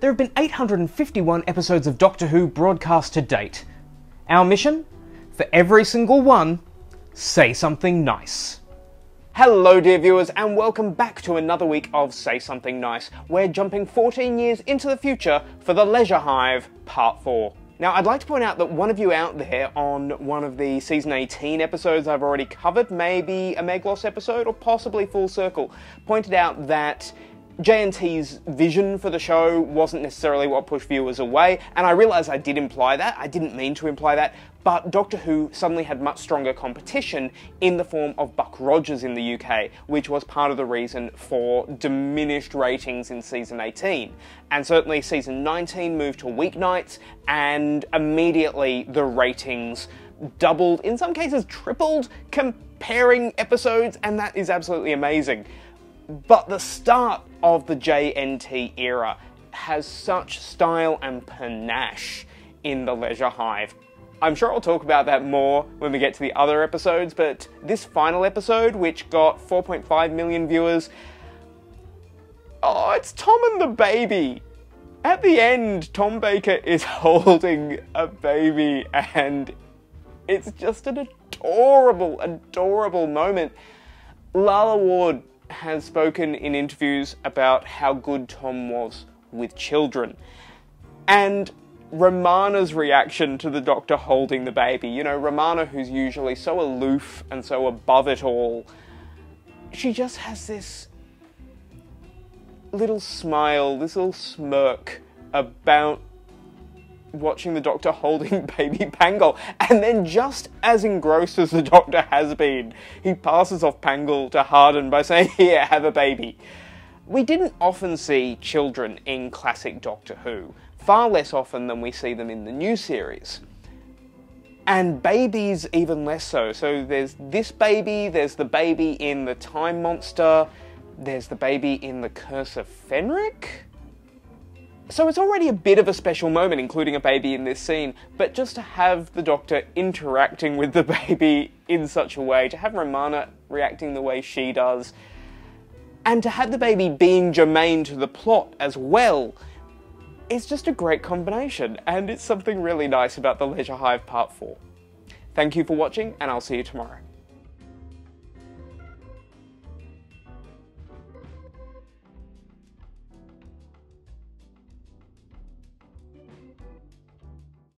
there have been 851 episodes of Doctor Who broadcast to date. Our mission? For every single one, say something nice. Hello, dear viewers, and welcome back to another week of Say Something Nice. We're jumping 14 years into the future for The Leisure Hive Part 4. Now, I'd like to point out that one of you out there on one of the season 18 episodes I've already covered, maybe a Meglos episode or possibly Full Circle, pointed out that JNT's vision for the show wasn't necessarily what pushed viewers away, and I realise I did imply that. I didn't mean to imply that, but Doctor Who suddenly had much stronger competition in the form of Buck Rogers in the UK, which was part of the reason for diminished ratings in season 18. And certainly season 19 moved to weeknights, and immediately the ratings doubled, in some cases tripled, comparing episodes, and that is absolutely amazing. But the start of the JNT era has such style and panache in the Leisure Hive. I'm sure I'll talk about that more when we get to the other episodes, but this final episode, which got 4.5 million viewers, oh, it's Tom and the baby. At the end, Tom Baker is holding a baby, and it's just an adorable, adorable moment. Lalla Ward has spoken in interviews about how good Tom was with children. And Romana's reaction to the doctor holding the baby, you know, Romana, who's usually so aloof and so above it all, she just has this little smile, this little smirk about watching the doctor holding baby Pangol. And then, just as engrossed as the doctor has been, he passes off Pangol to Hardin by saying, Here, have a baby. We didn't often see children in classic Doctor Who, far less often than we see them in the new series. And babies, even less so. So there's this baby, there's the baby in The Time Monster, there's the baby in The Curse of Fenric. So it's already a bit of a special moment, including a baby in this scene, but just to have the Doctor interacting with the baby in such a way, to have Romana reacting the way she does, and to have the baby being germane to the plot as well, it's just a great combination, and it's something really nice about The Leisure Hive Part 4. Thank you for watching, and I'll see you tomorrow.